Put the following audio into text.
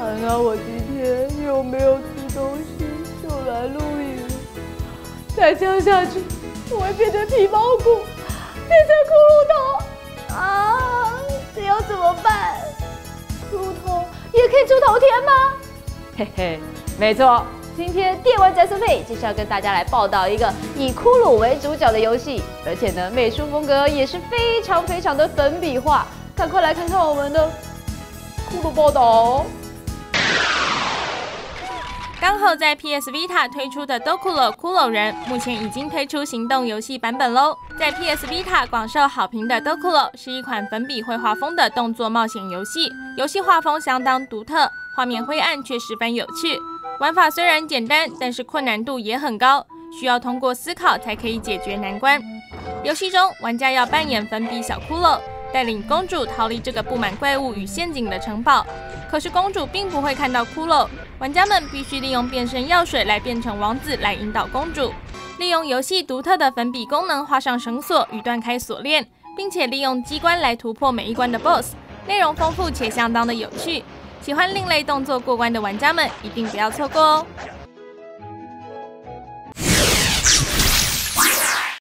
安娜，我今天又没有吃东西，就来录影。再这样下去，我会变成皮包骨，变成骷髅头啊！这要怎么办？骷髅头也可以出头天吗？嘿嘿，没错。今天电玩宅速配就是要跟大家来报道一个以骷髅为主角的游戏，而且呢，美术风格也是非常非常的粉笔画。赶快来看看我们的骷髅报道。刚好在 PS Vita 推出的《Dokuo，骷髅人》目前已经推出行动游戏版本喽。在 PS Vita 广受好评的《Dokuo》是一款粉笔绘画风的动作冒险游戏，游戏画风相当独特，画面灰暗却十分有趣。玩法虽然简单，但是困难度也很高，需要通过思考才可以解决难关。游戏中，玩家要扮演粉笔小骷髅，带领公主逃离这个布满怪物与陷阱的城堡。可是公主并不会看到骷髅，玩家们必须利用变身药水来变成王子来引导公主。利用游戏独特的粉笔功能画上绳索与断开锁链，并且利用机关来突破每一关的 BOSS，内容丰富且相当的有趣。喜欢另类动作过关的玩家们，一定不要错过哦！